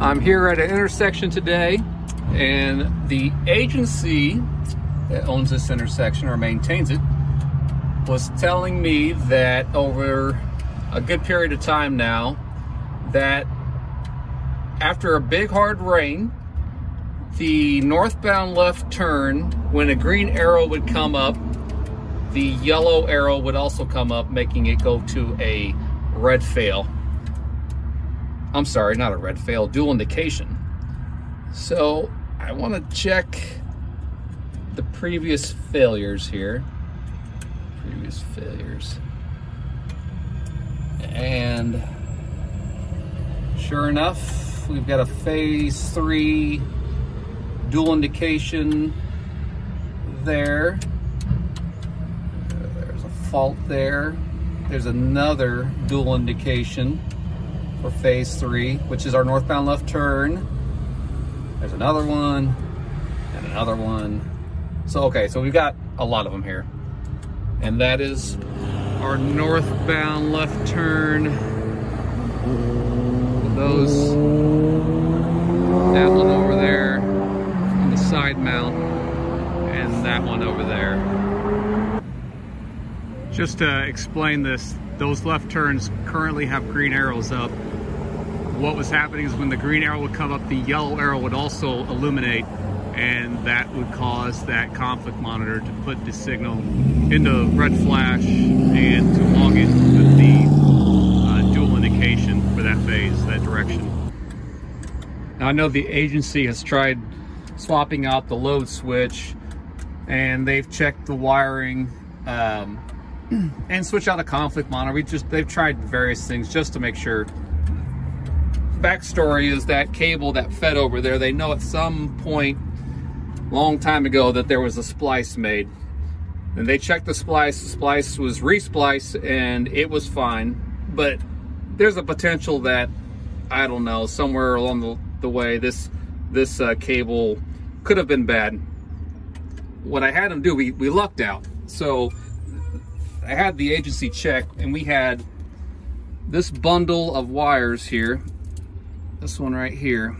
I'm here at an intersection today and the agency that owns this intersection or maintains it was telling me that over a good period of time now that after a big hard rain the northbound left turn when a green arrow would come up the yellow arrow would also come up making it go to a red fail I'm sorry, not a red fail, dual indication. So I want to check the previous failures here. Previous failures. And sure enough, we've got a phase three dual indication there. There's a fault there. There's another dual indication for phase three, which is our northbound left turn. There's another one and another one. So, okay, so we've got a lot of them here. And that is our northbound left turn. Those, that one over there on the side mount and that one over there. Just to explain this, those left turns currently have green arrows up. What was happening is when the green arrow would come up, the yellow arrow would also illuminate and that would cause that conflict monitor to put the signal into red flash and to log in with the uh, dual indication for that phase, that direction. Now I know the agency has tried swapping out the load switch and they've checked the wiring um, and switch out a conflict monitor. We just they've tried various things just to make sure. Backstory is that cable that fed over there, they know at some point long time ago that there was a splice made. And they checked the splice, the splice was respliced and it was fine. But there's a potential that, I don't know, somewhere along the, the way, this this uh, cable could have been bad. What I had them do, we, we lucked out. So I had the agency check and we had this bundle of wires here, this one right here,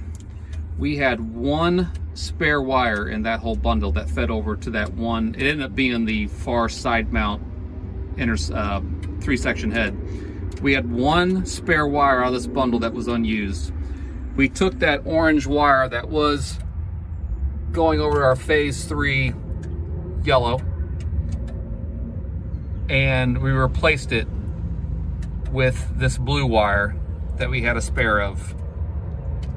we had one spare wire in that whole bundle that fed over to that one. It ended up being the far side mount inner uh, three section head. We had one spare wire out of this bundle that was unused. We took that orange wire that was going over our phase three yellow and we replaced it with this blue wire that we had a spare of.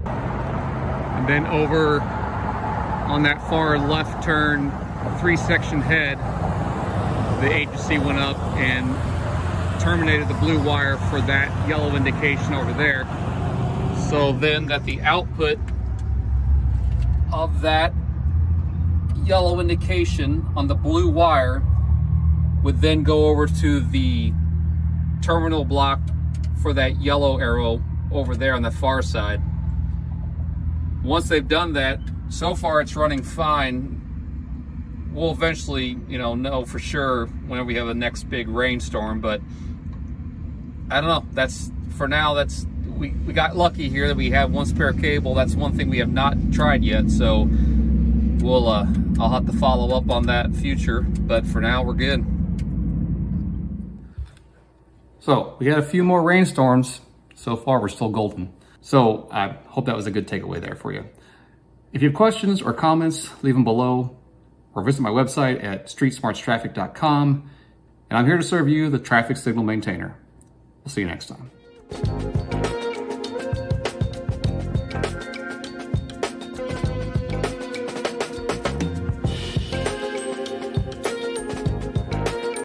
And then over on that far left turn, three section head, the agency went up and terminated the blue wire for that yellow indication over there. So then that the output of that yellow indication on the blue wire would then go over to the terminal block for that yellow arrow over there on the far side. Once they've done that, so far it's running fine. We'll eventually, you know, know for sure whenever we have the next big rainstorm, but I don't know. That's, for now, that's, we, we got lucky here that we have one spare cable. That's one thing we have not tried yet, so we'll, uh, I'll have to follow up on that future, but for now we're good. So we had a few more rainstorms. So far, we're still golden. So I hope that was a good takeaway there for you. If you have questions or comments, leave them below or visit my website at streetsmartstraffic.com. And I'm here to serve you, the traffic signal maintainer. We'll see you next time.